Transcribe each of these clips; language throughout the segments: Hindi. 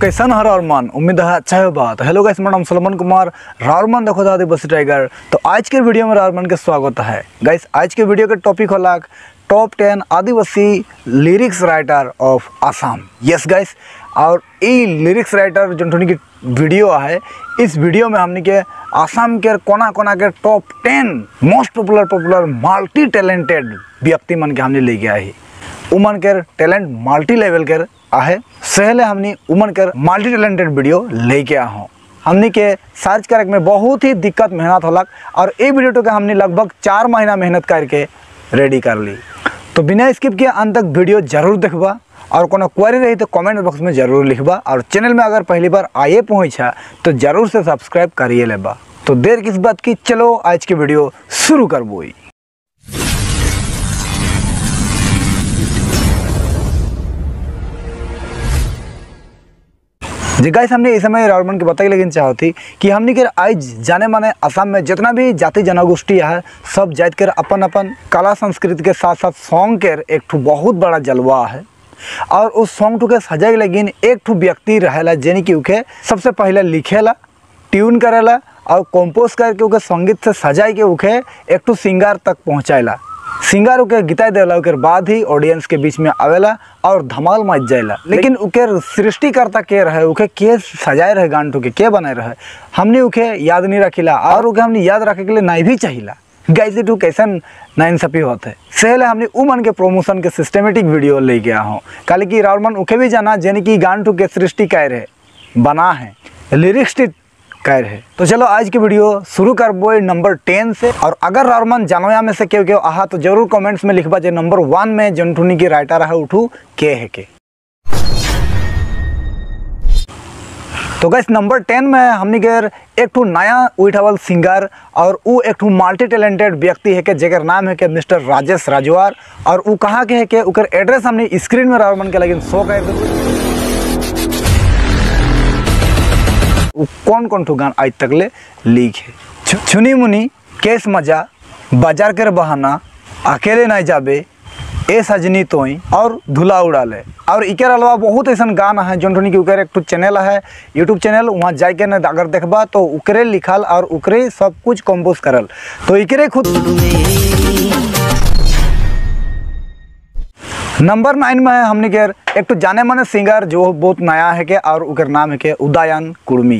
कैसन है रावरमान उम्मीद है अच्छा है बात। हेलो गाइस मेरा नाम सलमान कुमार रावरमान देखो था आदिवासी टाइगर तो आज के वीडियो में रावरमान के स्वागत है। गाइस आज के वीडियो के टॉपिक होला top ten Adivasi lyrics writer of Assam yes guys और ये लिरिक्स राइटर जो की वीडियो है। इस वीडियो में हमने के आसाम के कोना कोना के top ten most popular popular multi talented व्यक्ति मन के हमने ले गया है। उमन के टैलेंट मल्टी लेवल के आहे। सहले हमने उमन कर मल्टी टैलेंटेड वीडियो लेके आ हूँ हमने के सर्च करे में बहुत ही दिक्कत, मेहनत होलक और ये वीडियो तो के हमने लगभग चार महीना मेहनत करके रेडी कर ली। तो बिना स्किप के अंत तक वीडियो ज़रूर देखबा और कोनो क्वेरी रही तो कमेंट बॉक्स में ज़रूर लिखबा और चैनल में अगर पहली बार आए पहुँचा तो ज़रूर से सब्सक्राइब करिए लेबा। तो देर किस बात की चलो आज की वीडियो शुरू करबोई। जी गाइस हमने इस समय रावण के बताई लेकिन चाहती कि हमने के आज जाने माने असम में जितना भी जाति जनगोष्ठी है, सब जात कर अपन अपन कला संस्कृति के साथ साथ सॉन्ग के एक ठो बहुत बड़ा जलवा है। और उस सॉन्ग टू के सजाए लेकिन एक ठू व्यक्ति रहेला, जेनी कि उके सबसे पहले लिखेला ट्यून करेला और कंपोज करके उके संगीत से सजाए के उके एक ठू सिंगार तक पहुँचाएला। सिंगार उके गीता देला उके बाद ही ऑडियंस के बीच में आवेला और धमाल मच जाएला। लेकिन उके सृष्टिकर्ता के रहे, उके के सजाए रहे गान के के बनाए रहे, हमने उके याद नहीं रखिला और उके हमने याद रखे के लिए नहीं भी चाहिला। गाइस टू कैसन नाइंसाफी होते सहले हमने उमन के प्रमोशन के सिस्टमेटिक वीडियो ले गया हूँ। कल की रावण उके भी जाना, जेने की गान टू के सृष्टि कै रहे, बना है। लिरिक्स कैर है। तो चलो, आज की वीडियो शुरू कर बोए नंबर टेन से। और अगर रावरमन जानोया में से क्यों क्यों आहा तो ज़रूर कमेंट्स में लिखबा जे नंबर वन में जंठुनी की राइटर है उठू, के है के। तो गैस नंबर टेन में हमने के एक ठू नया उठावल सिंगर और वो एक ठू मल्टी टैलेंटेड व्यक्ति है के, जेकर नाम है के मिस्टर राजेश राजवार। और वो कहाँ के है के, उकर एड्रेस हमने स्क्रीन में रावरमन के लेकिन शो कर कौन कौन ठो गान आज तक ले लीक है। छुनी मुनी केस मज़ा, बाज़ार कर बहाना, अकेले नहीं जाबे, ए सजनी तोई, और धुला उड़ाले। और इकर अलावा बहुत ऐसा गाना है जो की उकर एक चैनल है यूट्यूब चैनल वहाँ जाके न अगर देखबा तो उकरे लिखल और उकरे सब कुछ कंपोज करल। तो इकरे खुद नंबर नाइन में है हमने के एक तो जाने माने सिंगर जो बहुत नया है के और उकर नाम है के उदयन कुर्मी।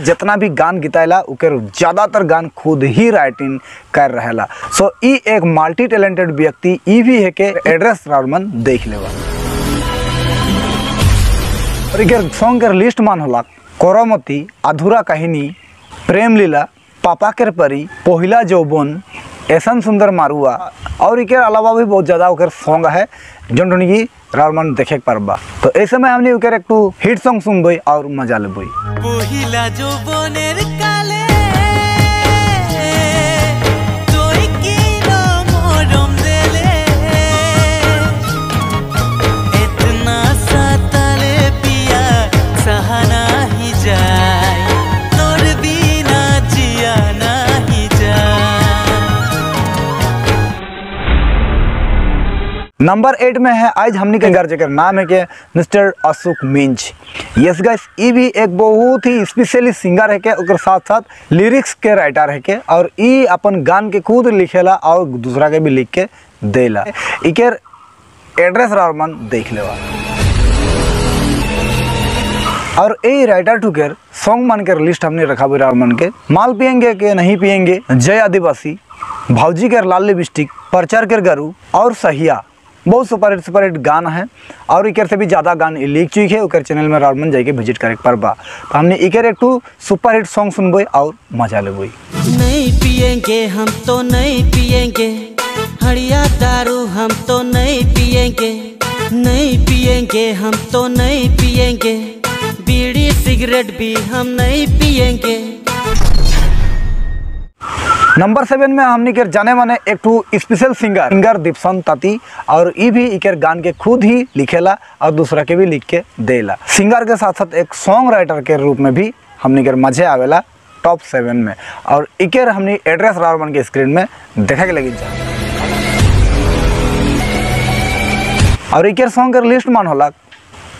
जितना भी गान गिताला उकर ज़्यादातर गान खुद ही राइटिंग कर रहेला। सो ई एक मल्टी टैलेंटेड व्यक्ति, ई भी है के एड्रेस रावरमन देख लेवा। और इकर सॉन्ग के लिस्ट मान होला, कोरमती, अधूरा कहानी, प्रेम लीला, पापा के परी, पहिला जौबन ऐसा सुंदर मारुआ और इके अलावा भी बहुत ज़्यादा उकर सॉन्ग है जो की रावण देखे पार्बा। तो ऐसे में हमने एक हिट सॉन्ग सुनबई और मज़ा लेबई नंबर एट में है आज हमने के घर जेकर नाम है के mister Ashok Minz. Yes guys ये भी एक बहुत ही स्पेशली सिंगर है के ओकर साथ साथ लिरिक्स के राइटर है के और ई अपन गान के खुद लिखेला और दूसरा के भी लिख के देला। इकर एड्रेस रावरमन देख लेवा। और ये राइटर टूकर सॉन्ग मान के लिस्ट हमने रखा हुआ रावरमन के। माल पियेंगे के नहीं पियेंगे? जय आदिवासी। भावजी के लाल लिपस्टिक प्रचार कर गरु और सहिया। बहुत सुपर हिट सुपर गाना है, और इकर से भी ज़्यादा गान लीक चुकी है। उकर चैनल में रावरमन जाके विज़िट करे पर बा तो हमने इकर एक टू सुपर हिट सॉन्ग सुनबई, और मज़ा लेबई। नहीं पिएँगे हम तो नहीं पिएँगे हड़िया दारू हम तो नहीं पिएँगे नहीं पिएँगे हम तो नहीं पिएँगे बीड़ी सिगरेट भी हम नहीं पिएँगे नंबर सेवन में हमने के जाने माने एक special singer singer Deepson Tati, और ई भी इकर गान के खुद ही लिखेला, और दूसरा के भी लिख के देला। सिंगर के साथ साथ एक सॉन्ग राइटर के रूप में भी हमने के मज़े आवेला टॉप सेवन में। और इकर हमने एड्रेस रावरमन के स्क्रीन में देखे के लगी और इकर सॉन्ग के लिस्ट मान होला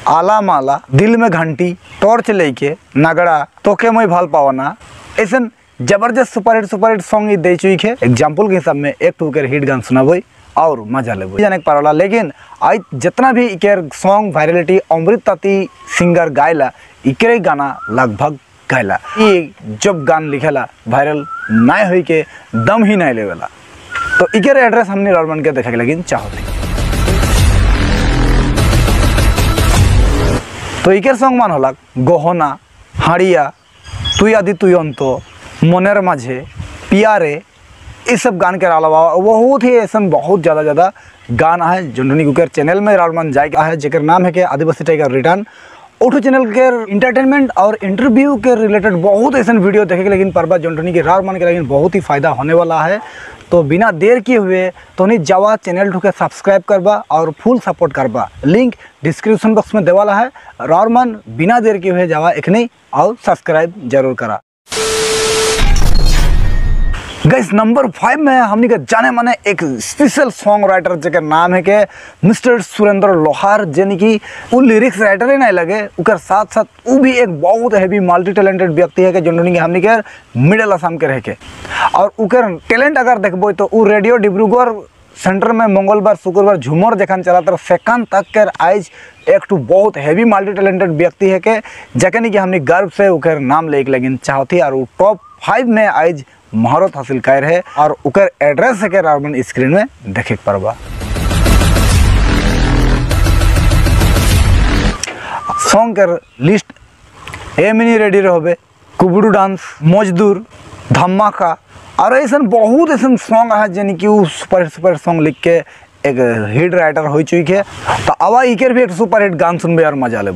आला माला दिल में घंटी टॉर्च लेके, नगड़ा तोके मैं भाल पावना ऐसा जबरदस्त super hit super hit song ही दे चुकी है एग्जाम्पल के हिसाब में एक टू के हिट गान सुनाबो और मजा लेबो जाने के पारोला लेकिन आज जितना भी इकेर song virality Amrit Tati singer गायला इकेरे गाना लगभग गायला ये जब गान लिखेला वायरल ना हुई के दम ही नहीं लेवेला तो इकेर एड्रेस हमने रॉलमन के देखे लेकिन चाहते তো ইকের সং মান হলাক গহনা হাড়িয়া তুই আদি তুই অন্ত মনের মাঝে पियारे इस सब गान के अलावा बहुत ही ऐसा बहुत ज़्यादा ज़्यादा गान है जोनी कुकर चैनल में राउंड जाए है जेकर नाम है कि आदिवासी टाइगर रिटर्न ओठो चैनल के इंटरटेनमेंट और इंटरव्यू के रिलेटेड बहुत ऐसा वीडियो देखे लेकिन परबा जोनी के रार मान के लेकिन बहुत ही फायदा होने वाला है तो बिना देर किए हुए तो नहीं जावा चैनल ठुके सब्सक्राइब करबा और फुल सपोर्ट करबा लिंक डिस्क्रिप्शन बॉक्स में देवाला है राउरमान बिना देर किए हुए जावा एक नहीं और सब्सक्राइब जरूर करा गैस नंबर फाइव में हमने के जाने माने एक स्पेशल सॉन्ग राइटर जेकर नाम है के मिस्टर सुरेंद्र लोहार यानी कि वो लिरिक्स राइटर ही नहीं लगे। उकर साथ साथ वो भी एक बहुत हैवी मल्टी टैलेंटेड व्यक्ति है के जो के हमने के मिडिल असम के रह के। और उकर टैलेंट अगर देखबो तो वो रेडियो डिब्रूगढ़ सेंटर में मंगलवार, शुक्रवार झूमर जखन रहा सेकंड तक के आज एक टू बहुत हैवी मल्टी टैलेंटेड व्यक्ति है के जखनी कि हमने गर्व से उकर नाम लेके लेकिन चाहती और टॉप फाइव में आज महारत हासिल कर है और उकर एड्रेस है के रावण स्क्रीन में देखे परबा सॉन्ग कर लिस्ट ए मिनी रेडी रहोबे कुबड़ू डांस, मजदूर, धमाका, और ऐसा बहुत ऐसा सॉन्ग है जन कि सुपर सुपर सॉन्ग लिख के एक हिट राइटर हो चुकी तो आवा इकर भी एक सुपर हिट गान सुनबे और मज़ा ले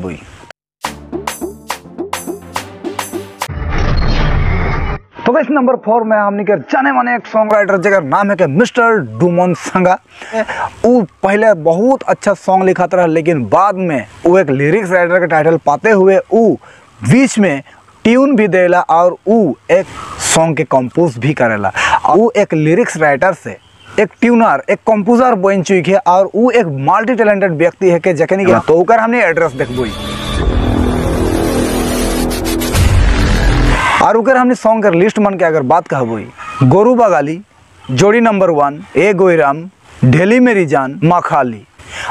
तो वैसे नंबर फोर में हमने के जाने माने एक सॉन्ग राइटर जगह नाम है कि मिस्टर डुमन संगा। वो पहले बहुत अच्छा सॉन्ग लिखा था लेकिन बाद में वो एक लिरिक्स राइटर का टाइटल पाते हुए वो बीच में ट्यून भी देला और वो एक सॉन्ग के कंपोज भी करेला। वो एक लिरिक्स राइटर से एक ट्यूनर एक कंपोजर बन चुकी है और वो एक मल्टी टैलेंटेड व्यक्ति है कि जखनी के तो हमने एड्रेस देखबो और उकर हमने सॉन्ग कर लिस्ट मन के अगर बात कहबो गोरू बगाली, जोड़ी नंबर वन ए गोईराम, ढेली मेरी जान मखाली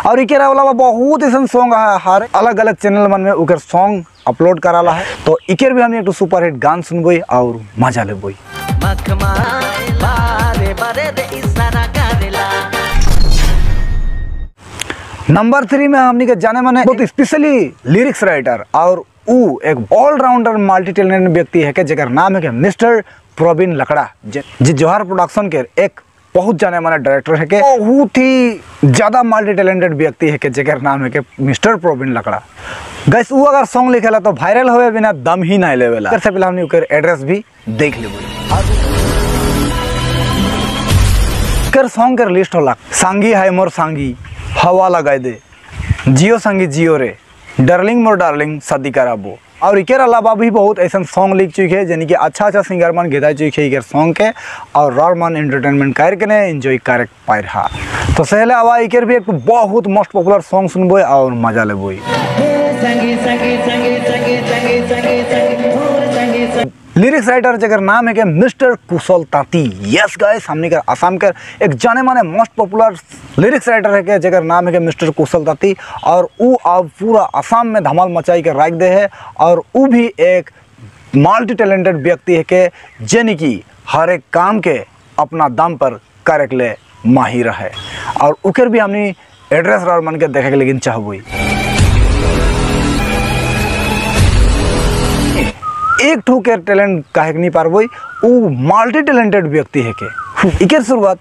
और इके अलावा बहुत ऐसा सॉन्ग है, हर अलग अलग चैनल मन में उकर सॉन्ग अपलोड कराला है। तो इकर भी हमने एक सुपर हिट गान सुनबो और मज़ा लेबो नंबर थ्री में हमने के जाने माने बहुत स्पेशली लिरिक्स राइटर और ऊ एक ऑलराउंडर मल्टी टैलेंटेड व्यक्ति है के जेकर नाम है के mister Praveen Lakra, J Johar production के एक बहुत जाने माने डायरेक्टर है के बहुत ही ज़्यादा मल्टी टैलेंटेड व्यक्ति है के जेकर नाम है के मिस्टर प्रवीण लकड़ा। गैस वो अगर सॉन्ग लिखेला तो वायरल होवे बिना दम ही नहीं लेवेला सबसे पहले हमने ओकर एड्रेस भी देख लेबो कर सॉन्ग कर लिस्ट होला। सांगी है मोर सांगी, हवा लगाए दे। जियो संगी जियो रे। डार्लिंग मोर डार्लिंग शादी कराबो और इकर अलावा भी बहुत ऐसा सॉन्ग लिख चुके हैं यानी कि अच्छा अच्छा सिंगर मन घेदा चुके हैं इकर सॉन्ग के और रॉर मन एंटरटेनमेंट कर ने एंजॉय कर पाए रहा तो सहले आवा इकर भी एक बहुत मोस्ट पॉपुलर सॉन्ग सुनबो और मज़ा लेबो संगी लिरिक्स राइटर जगह नाम है कि mister Kushal Tati. Yes guys हमने कर आसाम कर एक जाने माने मोस्ट पॉपुलर लिरिक्स राइटर है कि जगह नाम है कि मिस्टर कुशल ताती। और वो अब पूरा आसाम में धमाल मचाई के रख दे है। और वो भी एक मल्टी टैलेंटेड व्यक्ति है कि जन की हर एक काम के अपना दम पर करे माहिर है। और उकर भी हमने एड्रेस और मन के देखे लेकिन चाहबई। एक ठू के टैलेंट कहे नहीं पारबो वो मल्टी टैलेंटेड व्यक्ति है के। इकर शुरुआत,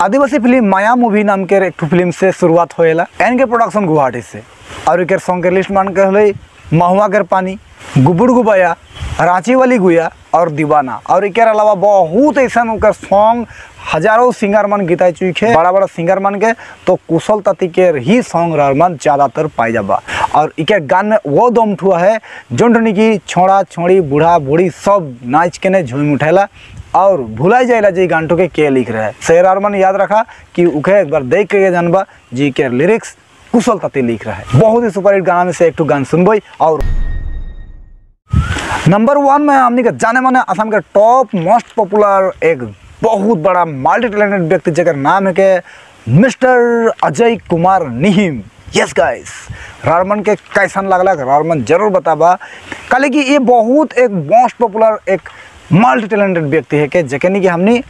आदिवासी फ़िल्म माया मूवी नाम के एक फ़िल्म से शुरुआत होएला, एन के प्रोडक्शन गुवाहाटी से। और एक सॉन्ग के लिस्ट मान के हल, महुआ के पानी, गुबुड़ गुबाया रांची वाली गुया और दीवाना। और एक अलावा बहुत ऐसा सॉन्ग हज़ारों सिंगर मन गीता चुके बड़ा बड़ा सिंगर मन के तो कुशल तती के ही सॉन्ग मन ज़्यादातर पाई जाबा। और इके गान में वो दम ठुआ है जोन की छोड़ा, छोड़ी, बूढ़ा, बूढ़ी सब नाच के ने झूम उठेला। और भुलाई जाएला जी गान के के लिख रहा है। शेर मन याद रखा कि उखे एक बार देख के जानबा, जी के लिरिक्स कुशल तती लिख रहा है। बहुत ही सुपरहिट गाना में से एक गान सुनबई और नंबर वन में हमने के जाने माने असम के टॉप मोस्ट पॉपुलर एक बहुत बड़ा मल्टी टैलेंटेड व्यक्ति जगह नाम है के mister Ajay Kumar निहिम। Yes guys रारमन के कैसन लग रारमन ज़रूर बताबा। कल कि ये बहुत एक मोस्ट पॉपुलर एक मल्टी टैलेंटेड व्यक्ति है के जकनी कि हमने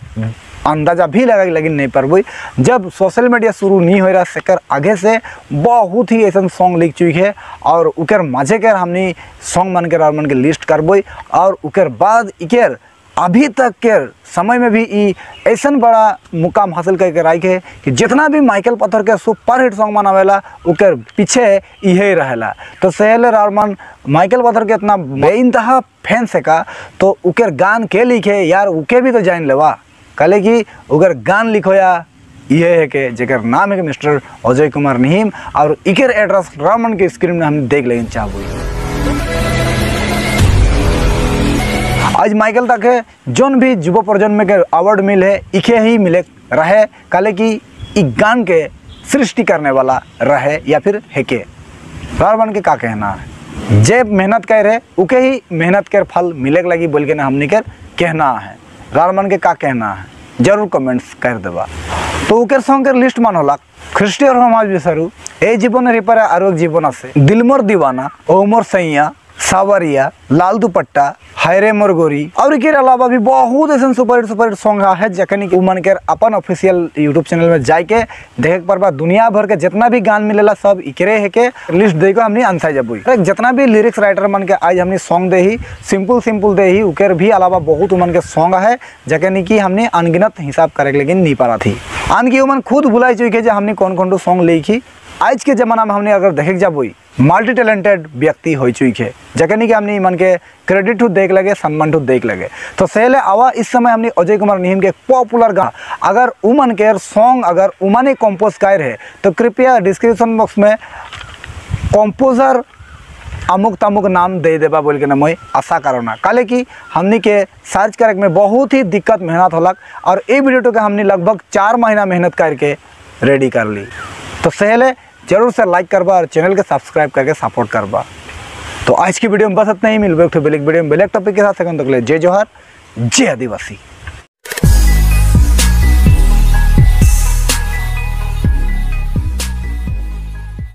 अंदाज़ा भी लगा लेकिन नहीं वही, जब सोशल मीडिया शुरू नहीं हो रहा सेकर आगे से बहुत ही ऐसा सॉन्ग लिख चुकी है और उकर माझे कर हमने सॉन्ग मन के रारमन के लिस्ट करबई और उकर बाद इकर अभी तक के समय में भी ऐसा बड़ा मुकाम हासिल करके राख है कि जितना भी माइकल पत्थर के सुपर हिट सॉन्ग बनावेला उकर पीछे इहे रहेला। तो सहेल रारमन माइकल पत्थर के इतना बेइंतहा फैंस है का तो उकर गान के लिखे यार, उके भी तो जान लेवा। कले कि उगर गान लिखोया। ये है कि जेकर नाम है मिस्टर अजय कुमार निहिम और इकर एड्रेस रामन के स्क्रीन में हम देख लेकिन चाहबो आज माइकल तक है, जोन भी युवा प्रजन्म के अवार्ड मिले इखे ही मिले रहे, कले कि गान के सृष्टि करने वाला रहे, या फिर हेके रावण के का कहना है? जे मेहनत कर रहे उके ही मेहनत के फल मिले लगी बोल के ना हमने कर कहना है। गार्डमन के का कहना है? ज़रूर कमेंट्स कर देवा तो उकेर संगे लिस्ट मान होला। ख्रीटर समाज विषय ए जीवन रिपेरा आरोप जीवन आसे दिलमर दीवाना, ओमर सैया सावरिया, लाल दुपट्टा, हायरे मोरगोरी। और के अलावा भी बहुत ऐसे super hit super hit song है जखनी कि उमन के अपन ऑफिशियल यूट्यूब चैनल में जाके देखे के परबा दुनिया भर के जितना भी गान मिलेला सब इकरे है के लिस्ट देखो हमने आंसर जब जितना भी लिरिक्स राइटर मन के आज हमने सॉन्ग दे ही सिंपल सिंपल दे ही उकर भी अलावा बहुत उमन के सॉन्ग है जखनी कि हमने अनगिनत हिसाब करे लेकिन नहीं पा रहा थी आन की उमन खुद भुलाई चुकी है हमने कौन सॉन्ग लिखी। आज के ज़माना में हमने अगर देखे मल्टी टैलेंटेड व्यक्ति हो चुकी। है जखनी कि हमने मन के क्रेडिट टू देख लगे, सम्मान टू देख लगे। तो सहले आवा इस समय हमने अजय कुमार निहिम के पॉपुलर गाना। अगर उमन के सॉन्ग अगर उमन कंपोज कर है तो कृपया डिस्क्रिप्शन बॉक्स में कंपोजर अमुक तमुक नाम दे देबा बोल के ना मैं आशा करना कल कि हमने के सर्च करे में बहुत ही दिक्कत, मेहनत होलक, और ये वीडियो के हमने लगभग चार महीना मेहनत करके रेडी कर ली। तो सहले ज़रूर से लाइक करबा और चैनल के सब्सक्राइब करके सपोर्ट करबा। तो आज की वीडियो में बस इतना ही, मिलबे एक वीडियो में बेलेक टॉपिक के साथ सेकंड तक ले जय जोहर, जय आदिवासी।